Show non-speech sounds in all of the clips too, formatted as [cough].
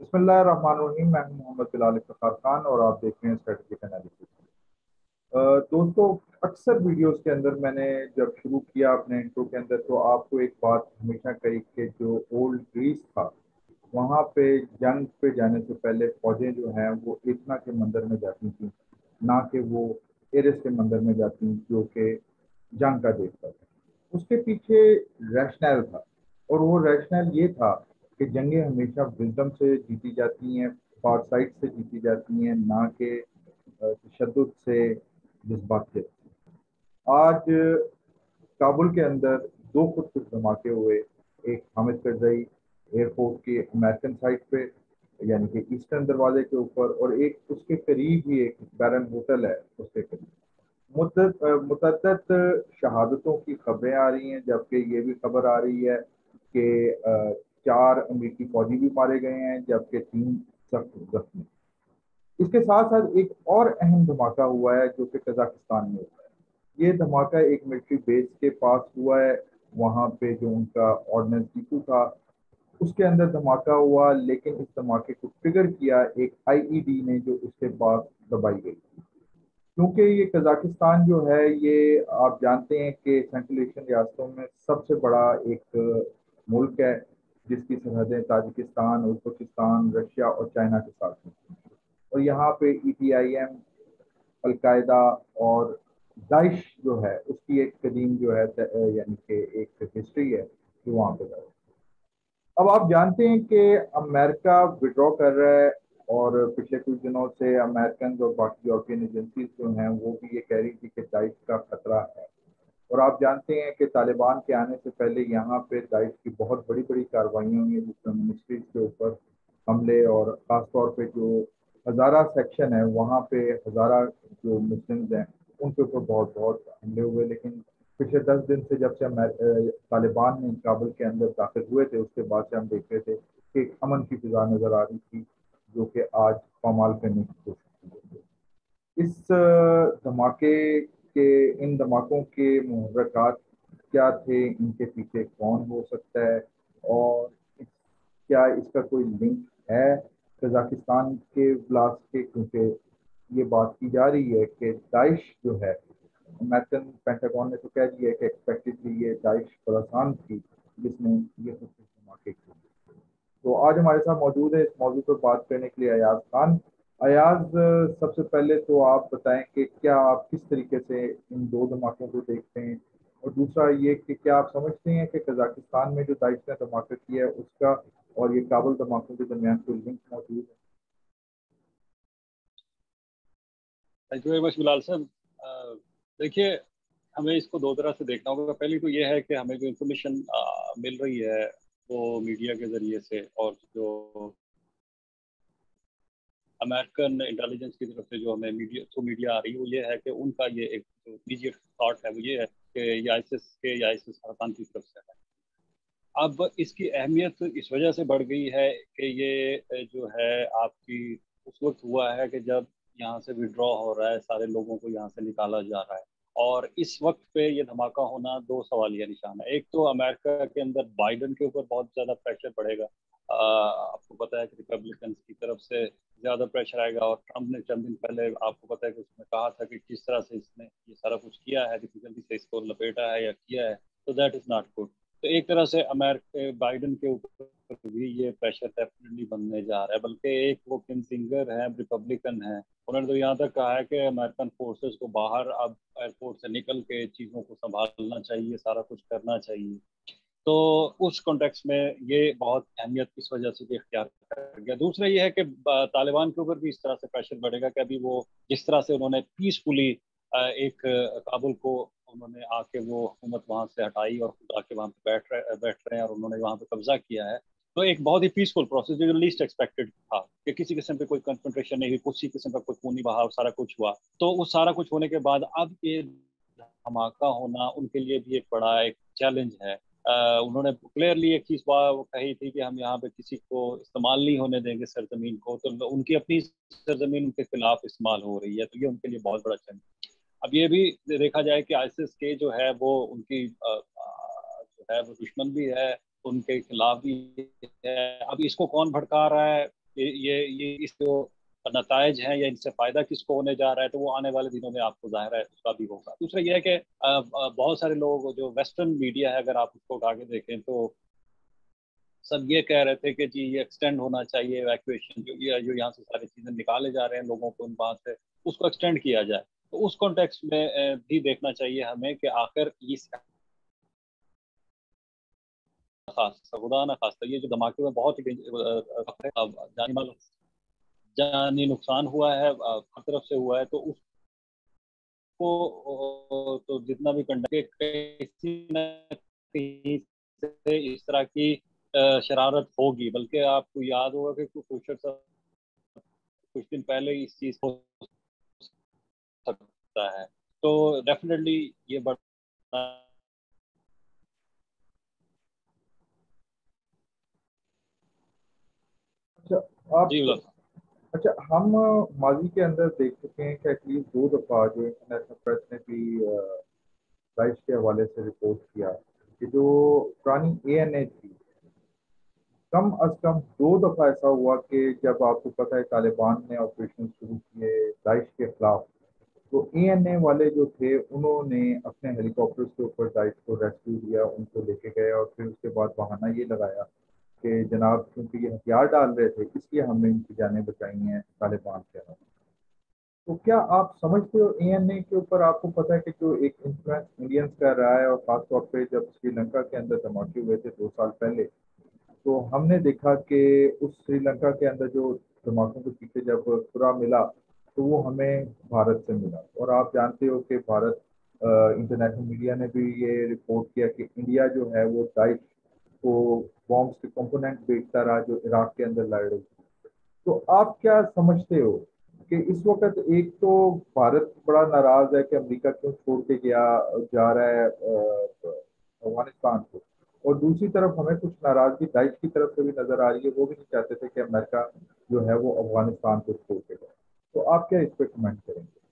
बसमीम मैं मोहम्मद बिलाल इफ्तार खान और आप देख रहे हैं स्ट्रेटेजिक एनालिसिस दोस्तों, अक्सर वीडियोस के अंदर मैंने जब शुरू किया अपने इंट्रो के अंदर तो आपको एक बात हमेशा कही कि जो ओल्ड ग्रीस था, वहाँ पे जंग पे जाने से पहले फौजें जो हैं, वो इतना के मंदिर में जाती थी, ना कि वो एरिस के मंदिर में जाती जो कि जंग का देखता था। उसके पीछे रैशनल था, और वो रैशनल ये था कि जंगें हमेशा विजडम से जीती जाती हैं, फारसाइट से जीती जाती हैं, ना कि तशद से जज्बात से आज काबुल के अंदर दो खुद कुछ धमाके हुए, एक हामिद करजई एयरपोर्ट के अमेरिकन साइड पे, यानी कि ईस्टर्न दरवाजे के ऊपर, और एक उसके करीब ही एक बैरन होटल है, उसके करीब। मुतद शहादतों की खबरें आ रही हैं, जबकि ये भी खबर आ रही है कि चार अमरीकी फौजी भी मारे गए हैं, जबकि तीन सख्त जख्मी। इसके साथ साथ एक और अहम धमाका हुआ है, जो कि कजाकिस्तान में हुआ है। ये धमाका एक मिलिट्री बेस के पास हुआ है, वहाँ पे जो उनका ऑर्डिनेंस डिपू था, उसके अंदर धमाका हुआ, लेकिन इस धमाके को ट्रिगर किया एक आईईडी ने, जो उसके पास दबाई गई। थी क्योंकि ये कजाकिस्तान जो है, ये आप जानते हैं कि सेंट्रल एशियन रियासतों में सबसे बड़ा एक मुल्क है जिसकी सरहदें ताजिकिस्तान, उज्बेकिस्तान, रशिया और चाइना के साथ हैं। और यहाँ पे E T I M al Qaeda और दाइश जो है, उसकी एक कदीम जो है यानी कि एक हिस्ट्री है, जो वहाँ पे है। अब आप जानते हैं कि अमेरिका विड्रॉ कर रहा है और पिछले कुछ दिनों से अमेरिकन और बाकी यूरोपियन एजेंसीज जो हैं, वो भी ये कह रही थी कि दाइश का खतरा है। और आप जानते हैं कि तालिबान के आने से पहले यहाँ पे दाइश की बहुत बड़ी बड़ी कार्रवाई हुई जिसमें मिनिस्ट्रीज के ऊपर हमले और ख़ासतौर पे जो हज़ारा सेक्शन है, वहाँ पे हज़ारा जो मुस्लिम हैं, उनके ऊपर बहुत बहुत हमले हुए। लेकिन पिछले दस दिन से जब से तालिबान ने काबुल के अंदर दाखिल हुए थे, उसके बाद से हम देख रहे थे कि एक अमन की फिजा नज़र आ रही थी, जो कि आज पामाल करने की कोशिश की इस धमाके के, इन धमाकों के महरक़ात क्या थे? इनके पीछे कौन हो सकता है? और क्या इसका कोई लिंक है कजाकिस्तान के ब्लास्ट के? क्योंकि ये बात की जा रही है कि दाइश जो है, अमेरिकन पेंटागन ने तो कह दिया कि एक्सपेक्टेडली ये दाइश खुरासान थी, जिसने ये धमाके किए। तो आज हमारे साथ मौजूद है। इस मौजूद पर बात करने के लिए अयाज खान। अयाज, सबसे पहले तो आप बताएँ कि क्या आप किस तरीके से इन दो धमाकों को देखते हैं? और दूसरा ये कि क्या आप समझते हैं कि कजाकिस्तान में जो दाइश ने धमाका किया है, उसका और ये काबुल धमाकों के दरमियान कोई लिंक मौजूद है? Thank you very much Bilal sir. देखिए, हमें इसको दो तरह से देखना होगा। पहली तो ये है कि हमें जो इन्फॉर्मेशन मिल रही है वो मीडिया के ज़रिए से और जो अमेरिकन इंटेलिजेंस की तरफ़ से जो हमें मीडिया थ्रू मीडिया आ रही है, वो ये है कि उनका ये एक जो इमीजिएट थाट है, वो ये है कि एस के या एस खानदान की तरफ़ से है। अब इसकी अहमियत इस वजह से बढ़ गई है कि ये जो है आपकी, उस वक्त हुआ है कि जब यहाँ से विड्रॉ हो रहा है, सारे लोगों को यहाँ से निकाला जा रहा है। और इस वक्त पे ये धमाका होना दो सवाल या निशान है। एक तो अमेरिका के अंदर बाइडन के ऊपर बहुत ज़्यादा प्रेशर पड़ेगा। आपको पता है कि रिपब्लिकन की तरफ़ से ज़्यादा प्रेशर आएगा और ट्रंप ने चंद दिन पहले आपको पता है कि उसने कहा था कि किस तरह से इसने ये सारा कुछ किया है डिफिकल्टी से इसको लपेटा है या किया है तो दैट इज़ नॉट गुड तो एक तरह से अमेरिका, बाइडन के ऊपर भी ये प्रेशर डेफिनेटली बनने जा रहा है, बल्कि एक वो किम सिंगर है रिपब्लिकन है, उन्होंने तो यहाँ तक कहा है कि अमेरिकन फोर्सेस को बाहर अब एयरपोर्ट से निकल के चीज़ों को संभालना चाहिए, सारा कुछ करना चाहिए। तो उस कॉन्टेक्स में ये बहुत अहमियत इस वजह से भी इख्तियार कर गया। दूसरा ये है कि तालिबान के ऊपर भी इस तरह से प्रेशर बढ़ेगा कि अभी वो जिस तरह से उन्होंने पीसफुली एक काबुल को उन्होंने आके वो हुकूमत वहाँ से हटाई और खुद आके वहाँ पे बैठ रहे बैठ रहे हैं और उन्होंने वहाँ पे कब्जा किया है। तो एक बहुत ही पीसफुल प्रोसेस जो लीस्ट एक्सपेक्टेड था कि किसी किस्म पे कोई कन्फ्रंट्रेशन नहीं हुई किसी किस्म का कोई खूनी बहाव सारा कुछ हुआ। तो उस सारा कुछ होने के बाद अब ये धमाका होना उनके लिए भी एक बड़ा एक चैलेंज है। Uh, उन्होंने क्लियरली एक चीज़ कही थी कि हम यहाँ पे किसी को इस्तेमाल नहीं होने देंगे सरजमीन को तो उनकी अपनी सरजमीन उनके खिलाफ इस्तेमाल हो रही है तो ये उनके लिए बहुत बड़ा चैलेंज अब ये भी देखा जाए कि आईसिस के जो है वो उनकी जो है वो दुश्मन भी है उनके खिलाफ भी अब इसको कौन भड़का रहा है? ये ये ये इस जो नतज हैं या इनसे फ़ायदा किसको होने जा रहा है तो वो आने वाले दिनों में आपको ज़ाहिर है उसका भी होगा। दूसरा ये है कि बहुत सारे लोग जो वेस्टर्न मीडिया है, अगर आप उसको उठा के देखें तो सब ये कह रहे थे कि जी, ये एक्सटेंड होना चाहिए वैक्यूएशन जो, ये, जो यहाँ से सारी चीज़ें निकाले जा रहे हैं लोगों को उन वहाँ से, उसको एक्सटेंड किया जाए। तो उस कॉन्टेक्स्ट में भी देखना चाहिए हमें कि आखिर इस खास खुदा ना खास ये जो धमाके में बहुत ही जानी मालूम जानी नुकसान हुआ है हर तरफ़ से हुआ है तो उसको तो जितना भी कंडक्ट कहीं से इस तरह की शरारत होगी, बल्कि आपको याद होगा कि कुछ कुछ दिन पहले इस चीज़ को सकता है। तो डेफिनेटली ये बड़ा अच्छा आप जी अच्छा हम माजी के अंदर देख चुके हैं कि एटलीस्ट दो दफ़ा जो इंटरनेशनल प्रेस ने भी दाइश के हवाले से रिपोर्ट किया कि जो पुरानी ए एन ए थी कम अज कम दो दफ़ा ऐसा हुआ कि जब आपको पता है तालिबान ने ऑपरेशन शुरू किए दाइश के खिलाफ तो ए एन ए वाले जो थे उन्होंने अपने हेलीकॉप्टर के ऊपर दाइश को रेस्क्यू किया उनको लेके गए और फिर उसके बाद बहाना ये लगाया कि जनाब, क्योंकि ये हथियार डाल रहे थे, इसलिए हमने इनकी जानें बचाई हैं, तालिबान के हाथ तो क्या आप समझते हो ए एन ए के ऊपर? आपको पता है कि जो एक इन्फ्लुएंस इंडियंस कर रहा है, और ख़ासतौर पे जब श्रीलंका के अंदर धमाके हुए थे दो साल पहले तो हमने देखा कि उस श्रीलंका के अंदर जो धमाकों के पीछे जब पूरा मिला तो वो हमें भारत से मिला। और आप जानते हो कि भारत इंटरनेशनल मीडिया ने भी ये रिपोर्ट किया कि इंडिया जो है, वो दाइश को बॉम्ब्स के कंपोनेंट बेचता रहा जो इराक के अंदर लड़ रही तो आप क्या समझते हो कि इस वक्त एक तो भारत बड़ा नाराज़ है कि अमेरिका क्यों छोड़ के गया, जा रहा है अफ़गानिस्तान को? और दूसरी तरफ़ हमें कुछ नाराज़गी दाइश की तरफ़ से भी नज़र आ रही है, वो भी नहीं चाहते थे कि अमेरिका जो है वो अफ़गानिस्तान को छोड़ के जाए। तो आप क्या इस पर कमेंट करेंगे?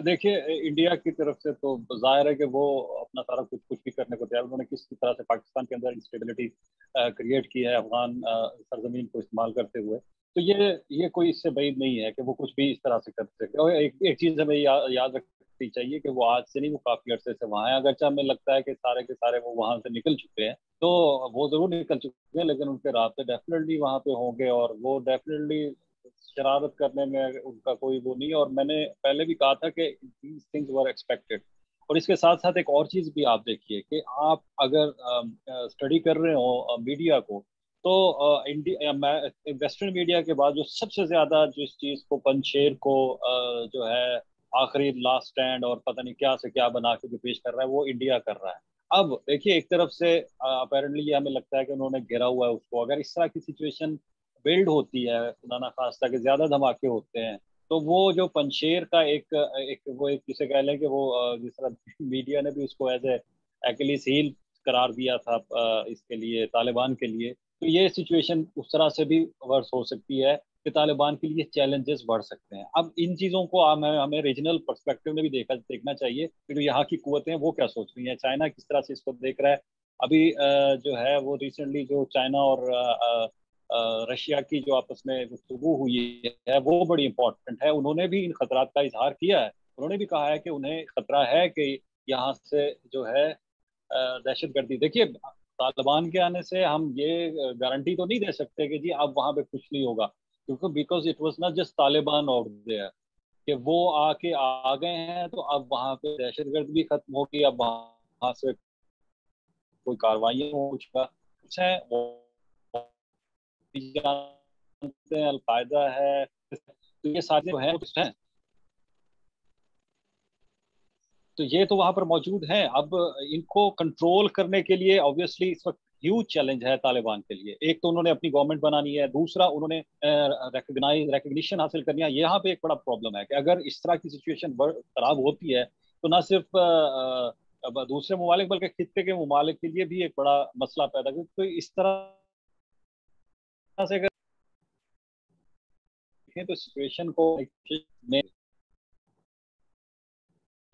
देखिए इंडिया की तरफ़ से तो ज़ाहिर है कि वो अपना सारा कुछ कुछ भी करने को तैयार उन्होंने किस तरह से पाकिस्तान के अंदर इंस्टेबिलिटी क्रिएट की है अफगान सरजमीन को इस्तेमाल करते हुए। तो ये ये कोई इससे बैद नहीं है कि वो कुछ भी इस तरह से कर सके। और एक एक चीज़ हमें या, याद रखनी चाहिए कि वो आज से नहीं वो काफ़ी अर्से से वहाँ है। अगरचे हमें लगता है कि सारे के सारे वो वहाँ से निकल चुके हैं तो वो ज़रूर निकल चुके हैं लेकिन उनके रास्ते डेफिनेटली वहाँ पे होंगे और वो डेफिनेटली शरारत करने में उनका कोई वो नहीं और मैंने पहले भी कहा था कि दीज थिंग्स वर एक्सपेक्टेड और इसके साथ साथ एक और चीज़ भी आप देखिए कि आप अगर स्टडी कर रहे हो मीडिया को तो इंडिया वेस्टर्न मीडिया के बाद जो सबसे ज़्यादा जिस चीज़ को पंचेर को जो है, आखिरी लास्ट स्टैंड और पता नहीं क्या से क्या बना के जो पेश कर रहा है, वो इंडिया कर रहा है। अब देखिए, एक तरफ़ से अपेरेंटली ये हमें लगता है कि उन्होंने घेरा हुआ है उसको। अगर इस तरह की सिचुएशन बिल्ड होती है खुदा ना खास्ता, के ज़्यादा धमाके होते हैं। तो वो जो पंशेर का एक एक, वो एक किसे कह लें कि वो जिस तरह [laughs] मीडिया ने भी उसको एज ए सील करार दिया था इसके लिए, तालिबान के लिए तो ये सिचुएशन उस तरह से भी वर्स हो सकती है कि तालिबान के लिए चैलेंजेस बढ़ सकते हैं। अब इन चीज़ों को हमें हमें रीजनल परस्पेक्टिव में भी देखा, देखना चाहिए कि जो यहाँ की कुतें हैं, वो क्या सोच रही हैं। चाइना किस तरह से इसको देख रहा है? अभी जो है वो रिसेंटली जो चाइना और रशिया की जो आपस में गुफ्तु हुई है, वो बड़ी इंपॉर्टेंट है। उन्होंने भी इन खतरा का इजहार किया है। उन्होंने भी कहा है कि उन्हें खतरा है कि यहाँ से जो है दहशत गर्दी देखिए, तालिबान के आने से हम ये गारंटी तो नहीं दे सकते कि जी अब वहाँ पे कुछ नहीं होगा, क्योंकि because it was not just Taliban और कि वो आके आ गए हैं तो अब वहाँ पे दहशत गर्द भी खत्म होगी, अब वहाँ से कोई कार्रवाई हो कुछ है जानते हैं, अलकायदा है तो ये सारे है हैं? तो ये तो वहाँ पर मौजूद हैं। अब इनको कंट्रोल करने के लिए ऑब्वियसली इस वक्त ह्यूज चैलेंज है तालिबान के लिए। एक तो उन्होंने अपनी गवर्नमेंट बनानी है, दूसरा उन्होंने रिकग्निशन हासिल करनी है। यहाँ पे एक बड़ा प्रॉब्लम है कि अगर इस तरह की सिचुएशन खराब होती है तो ना सिर्फ़ दूसरे ममालिक बल्कि खत्े के ममालिक के लिए भी एक बड़ा मसला पैदा तो इस तरह से अगर तो सिचुएशन को में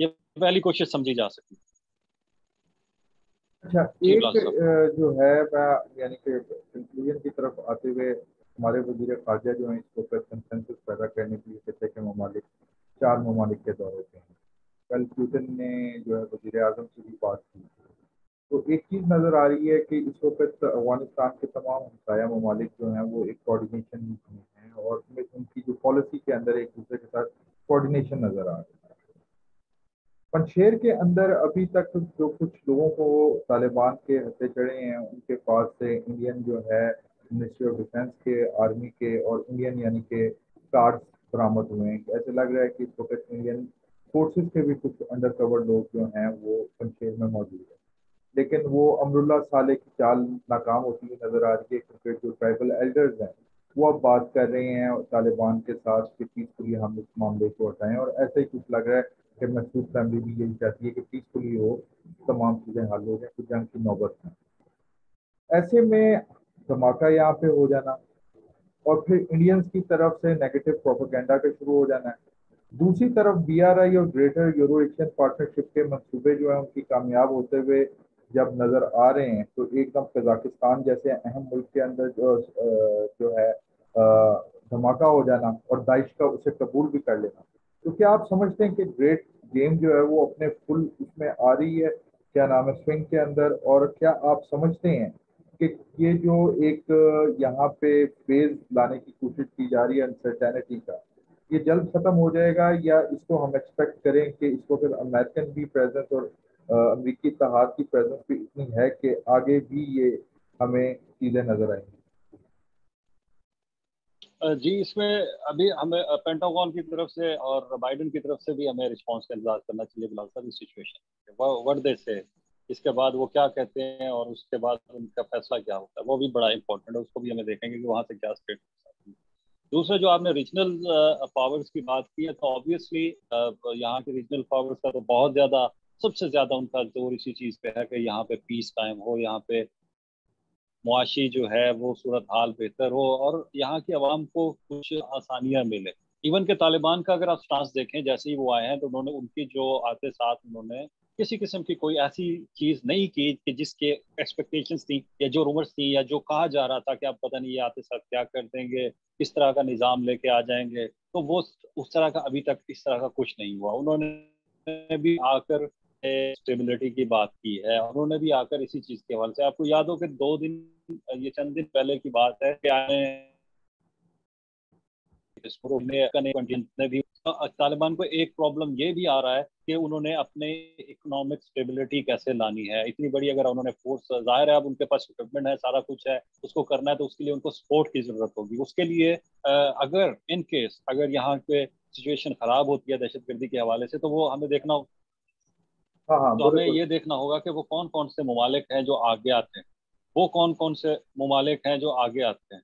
ये पहली कोशिश समझी जा सकती अच्छा एक जो है यानी कि कंक्लूजन की तरफ़ आते हुए हमारे वज़ीर खारजा जो है इसको पर कंसेंसस पैदा करने के लिए कहते के ममालिक चार ममालिक के दौरे पे हैं। कल क्यूटन ने जो है वज़ीर अजम से भी बात की। तो एक चीज़ नज़र आ रही है कि इस वक्त अफ़गानिस्तान के तमाम हमसाया ममालिक जो हैं वो एक कोऑर्डिनेशन में हैं और उनकी जो पॉलिसी के अंदर एक दूसरे के साथ कोऑर्डिनेशन नज़र आ रही है। पंशेर के अंदर अभी तक जो कुछ लोगों को तालिबान के हथे चढ़े हैं, उनके पास से इंडियन जो है मिनिस्ट्री ऑफ़ डिफेंस के आर्मी के और इंडियन यानी के कार्ड्स बरामद हुए हैं। ऐसे लग रहा है कि इस वक्त इंडियन फोर्सेज के भी कुछ अंडर कवर लोग जो हैं वो पंशेर में मौजूद है। लेकिन वो अमरुल्ला साले की चाल नाकाम होती हुई नज़र आ रही है, क्योंकि जो ट्राइबल एल्डर्स हैं, वो अब बात कर रहे हैं तालिबान के साथ कि पीसफुली हम इस मामले को हटाएँ। और ऐसे ही कुछ लग रहा है कि महसूस फैमिली भी यही चाहती है कि पीसफुली हो तमाम चीज़ें हल हो जाए, कुछ जंग की नौबत में ऐसे में धमाका यहाँ पे हो जाना और फिर इंडियंस की तरफ़ से नेगेटिव प्रोपोगेंडा का शुरू हो जाना है। दूसरी तरफ़ बी आर आई और ग्रेटर यूरो एशियन पार्टनरशिप के मंसूबे जो है, उनकी कामयाब होते हुए जब नज़र आ रहे हैं तो एकदम कजाकिस्तान जैसे अहम मुल्क के अंदर जो जो है धमाका हो जाना और दाइश का उसे कबूल भी कर लेना। तो क्या आप समझते हैं कि ग्रेट गेम जो है वो अपने फुल उसमें आ रही है? क्या नाम है स्विंग के अंदर? और क्या आप समझते हैं कि ये जो एक, यहाँ पे फ़ेज़ लाने की कोशिश की जा रही है अनसर्टेनिटी का, ये जल्द खत्म हो जाएगा या इसको हम एक्सपेक्ट करें कि इसको फिर अमेरिकन भी प्रेजेंस और अमरीकी इतिहाद की प्रेजेंस भी इतनी है कि आगे भी ये हमें चीज़ें नज़र आएँगी। जी, इसमें अभी हमें पेंटागन की तरफ़ से और बाइडन की तरफ़ से भी हमें रिस्पांस का इंतज़ार करना चाहिए बिलाल साहब इस सिचुएशन वर्ड दे से। इसके बाद वो क्या कहते हैं और उसके बाद उनका फैसला क्या होता है, वो भी बड़ा इंपॉर्टेंट है, उसको भी हमें देखेंगे कि वहाँ से क्या स्टेट दूसरा, जो आपने रीजनल पावर्स की बात की है तो ऑब्वियसली यहाँ के रीजनल पावर्स का तो बहुत ज़्यादा सबसे ज़्यादा उनका ज़ोर इसी चीज़ पे है कि यहाँ पे पीस कायम हो, यहाँ पे मुआशी जो है वो सूरत हाल बेहतर हो और यहाँ की आवाम को कुछ आसानियाँ मिले। इवन के तालिबान का अगर आप स्टांस देखें, जैसे ही वो आए हैं तो उन्होंने उनकी जो आते साथ उन्होंने किसी किस्म की कोई ऐसी चीज़ नहीं की कि जिसके एक्सपेक्टेशंस थी या जो रूमर्स थी या जो कहा जा रहा था कि आप पता नहीं ये आते साथ क्या कर देंगे किस तरह का निज़ाम लेके आ जाएँगे। तो वो उस तरह का अभी तक इस तरह का कुछ नहीं हुआ। उन्होंने भी आकर स्टेबिलिटी की बात की है, उन्होंने भी आकर इसी चीज़ के हवाले से। आपको याद हो कि दो दिन, ये चंद दिन पहले की बात है कि ने भी तालिबान को एक प्रॉब्लम ये भी आ रहा है कि उन्होंने अपने इकोनॉमिक स्टेबिलिटी कैसे लानी है। इतनी बड़ी अगर उन्होंने फोर्स ज़ाहिर है अब उनके पास इक्विपमेंट है, सारा कुछ है, उसको करना है तो उसके लिए उनको सपोर्ट की ज़रूरत होगी। उसके लिए अगर इन केस अगर यहाँ पे सिचुएशन खराब होती है दहशत गर्दी के हवाले से तो वो हमें देखना हाँ हाँ तो हमें ये देखना होगा कि वो कौन कौन से ममालिक हैं जो आगे आते हैं। वो कौन कौन से ममालिक हैं जो आगे आते हैं।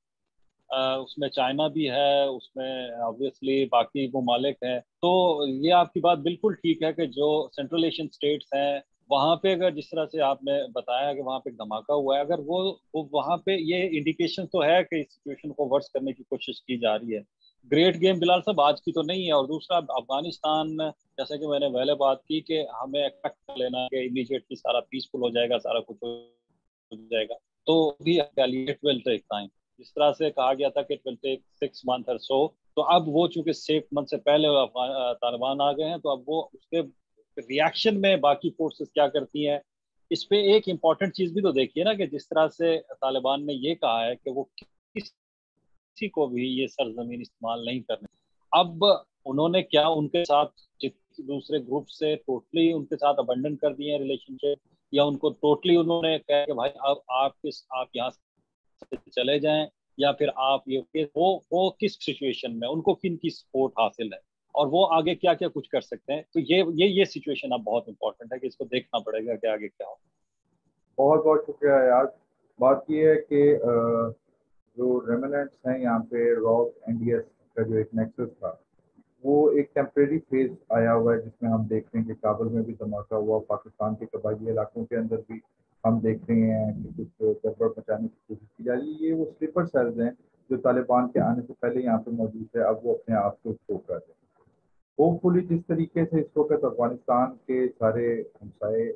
आ, उसमें चाइना भी है उसमें ऑब्वियसली बाकी ममालिक हैं। तो ये आपकी बात बिल्कुल ठीक है कि जो सेंट्रल एशियन स्टेट्स हैं वहाँ पे अगर जिस तरह से आपने बताया कि वहाँ पे धमाका हुआ है अगर वो, वो वहाँ पे ये इंडिकेशन तो है कि इस सिचुएशन को वर्स करने की कोशिश की जा रही है। ग्रेट गेम बिलाल साहब, आज की तो नहीं है। और दूसरा, अफ़गानिस्तान, जैसे कि मैंने पहले बात की कि हमें एक्सपेक्ट कर लेना कि इमीडिएटली सारा पीसफुल हो जाएगा, सारा कुछ हो जाएगा। तो भी टेक टाइम जिस तरह से कहा गया था कि it will take six month और सो तो अब वो चूँकि सिक्स मंथ से पहले तालिबान आ गए हैं तो अब वो उसके रिएक्शन में बाकी फोर्सेस क्या करती हैं, इस पे एक इंपॉर्टेंट चीज़ भी तो देखिए ना कि जिस तरह से तालिबान ने ये कहा है कि वो किस को भी ये सरजमीन इस्तेमाल नहीं करने। अब उन्होंने क्या उनके साथ दूसरे ग्रुप से टोटली उनके साथ अबंडन कर दिए रिलेशनशिप या उनको टोटली उन्होंने कहा कि भाई अब आप किस, आप यहाँ से चले जाएँ, या फिर आप ये वो वो किस सिचुएशन में, उनको किन की सपोर्ट हासिल है? और वो आगे क्या क्या कुछ कर सकते हैं? तो ये ये ये सिचुएशन अब बहुत इंपॉर्टेंट है कि इसको देखना पड़ेगा कि आगे क्या हो। बहुत बहुत शुक्रिया यार। बात ये है कि जो रेमिनेंट्स हैं यहाँ पे रॉक एनडीएस का जो एक नेक्सस था, वो एक टेम्प्रेरी फ़ेज़ आया हुआ है जिसमें हम देख रहे हैं कि काबुल में भी धमाका हुआ, पाकिस्तान के कबायली इलाकों के अंदर भी हम देख रहे हैं कि कुछ गड़बड़ मचाने की कोशिश की जा रही है। ये वो स्लीपर सेल्स हैं जो तालिबान के आने से पहले यहाँ पे मौजूद है अब वो अपने आप को शो कर रहे हैं। होपफुली जिस तरीके से इस वक्त अफ़गानिस्तान के सारे हमसाए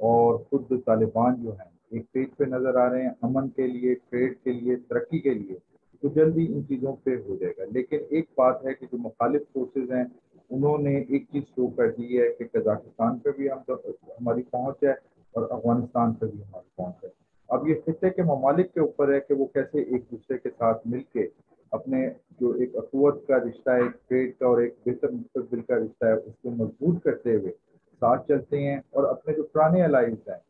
और खुद तालिबान जो हैं एक पेज पे नज़र आ रहे हैं, अमन के लिए ट्रेड के लिए, तरक्की के लिए तो जल्दी इन चीज़ों पे हो जाएगा। लेकिन एक बात है कि जो मुखालिफ फोर्सेज हैं, उन्होंने एक चीज़ शो कर दी है कि कजाकिस्तान पे भी हम तो हमारी पहुँच है और अफ़गानिस्तान पे भी हमारी पहुँच है। अब ये खत्े के ममालिक के ऊपर है कि वो कैसे एक दूसरे के साथ मिल के अपने जो एक अकूत का रिश्ता है, एक ट्रेड का और एक बेहतर मुस्तबिल का रिश्ता है, उसको मज़बूत करते हुए साथ चलते हैं और अपने जो पुराने अलाइज हैं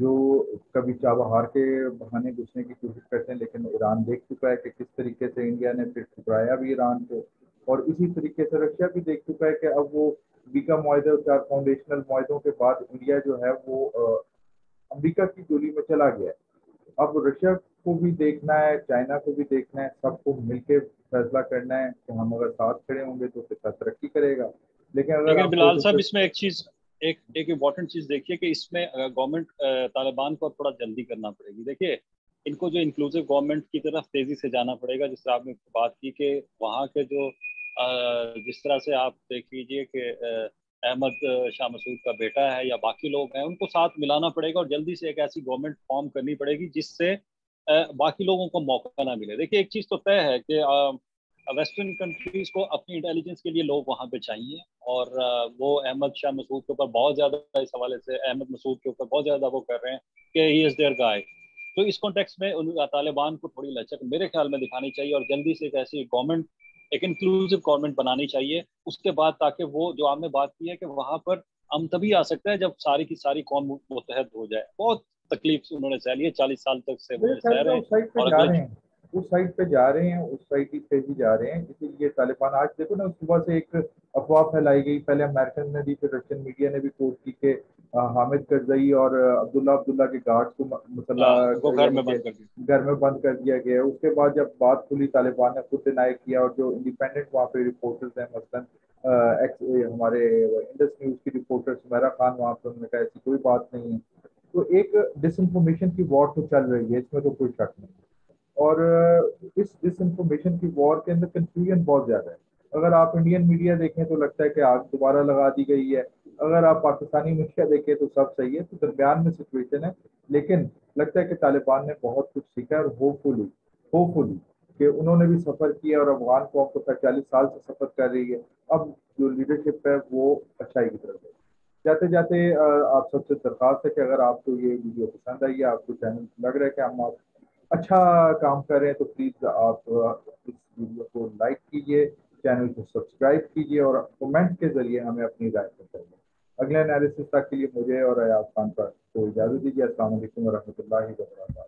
जो कभी चाबहार के बहाने घुसने की कोशिश करते हैं लेकिन ईरान देख चुका है कि किस तरीके से इंडिया ने फिर ठुकराया भी ईरान को और इसी तरीके से रशिया भी देख चुका है कि अब वो बीका माहे और चार फाउंडेशनल माहों के बाद इंडिया जो है वो अमरीका की जोली में चला गया है। अब रशिया को भी देखना है चाइना को भी देखना है सबको मिलकर फैसला करना है कि हम अगर साथ खड़े होंगे तो फिर तरक्की करेगा। लेकिन अगर बिलाल साहब इसमें एक चीज़ एक एक इम्पोर्टेंट चीज़ देखिए कि इसमें गवर्नमेंट तालिबान को थोड़ा जल्दी करना पड़ेगी। देखिए, इनको जो इंक्लूसिव गवर्नमेंट की तरफ़ तेज़ी से जाना पड़ेगा, जिस तरह आपने बात की कि वहाँ के जो जिस तरह से आप देख लीजिए कि अहमद शाह मसूद का बेटा है या बाकी लोग हैं, उनको साथ मिलाना पड़ेगा और जल्दी से एक ऐसी गवर्नमेंट फॉर्म करनी पड़ेगी जिससे बाकी लोगों को मौका ना मिले। देखिए, एक चीज़ तो तय है कि वेस्टर्न कंट्रीज़ को अपनी इंटेलिजेंस के लिए लोग वहाँ पे चाहिए। और वो अहमद शाह मसूद के ऊपर बहुत ज़्यादा इस हवाले से अहमद मसूद के ऊपर बहुत ज़्यादा वो कर रहे हैं कि ही इज़ देयर गाय तो इस कॉन्टेक्स्ट में उन तालिबान को थोड़ी लचक मेरे ख्याल में दिखानी चाहिए और जल्दी से एक ऐसी गवर्नमेंट एक इंक्लूसिव गवर्नमेंट बनानी चाहिए। उसके बाद ताकि वो जो आपने बात की है कि वहाँ पर हम तभी आ सकते हैं जब सारी की सारी कौम मुतहद हो जाए। बहुत तकलीफ़ उन्होंने सह ली है चालीस साल तक से वो सह रहे हैं। उस साइड पे जा रहे हैं उस साइड पे भी जा रहे हैं इसीलिए तालिबान आज देखो ना सुबह से एक अफवाह फैलाई गई। पहले अमेरिकन ने भी फिर रशियन मीडिया ने भी कोर्ट की के हामिद करजई और अब्दुल्ला अब्दुल्ला के गार्ड को मसला हाँ, घर में बंद कर दिया। घर में बंद कर दिया गया। उसके बाद जब बात खुली तालिबान ने खुद डिनाई किया और जो इंडिपेंडेंट वहाँ पे रिपोर्टर्स हैं मसलन एक्स हमारे इंडस न्यूज़ की रिपोर्टर सुमेरा खान वहाँ पे उन्होंने कहा ऐसी कोई बात नहीं है। तो एक डिसइंफॉर्मेशन की वॉर तो चल रही है इसमें तो कोई शक नहीं। और इस डिस इंफॉर्मेशन की वॉर के अंदर कंफ्यूजन बहुत ज़्यादा है। अगर आप इंडियन मीडिया देखें तो लगता है कि आग दोबारा लगा दी गई है। अगर आप पाकिस्तानी मीडिया देखें तो सब सही है तो दरमियान में सिचुएशन है। लेकिन लगता है कि तालिबान ने बहुत कुछ सीखा है और होपफुली होपफुली कि उन्होंने भी सफ़र किया और अफगान को चालीस साल से सफ़र कर रही है। अब जो लीडरशिप है वो अच्छाई की तरफ़ है। जाते जाते आप सबसे दरखास्त है कि अगर आपको ये वीडियो पसंद आई है, आपको चैनल लग रहा है कि हम आप अच्छा काम कर रहे हैं तो प्लीज़ आप इस वीडियो को लाइक कीजिए चैनल को सब्सक्राइब कीजिए और कमेंट के ज़रिए हमें अपनी राय बताइए अगले एनालिसिस तक के लिए मुझे और अयाज खान पर तो इजाज़त दीजिए। असल वरहमल वर्क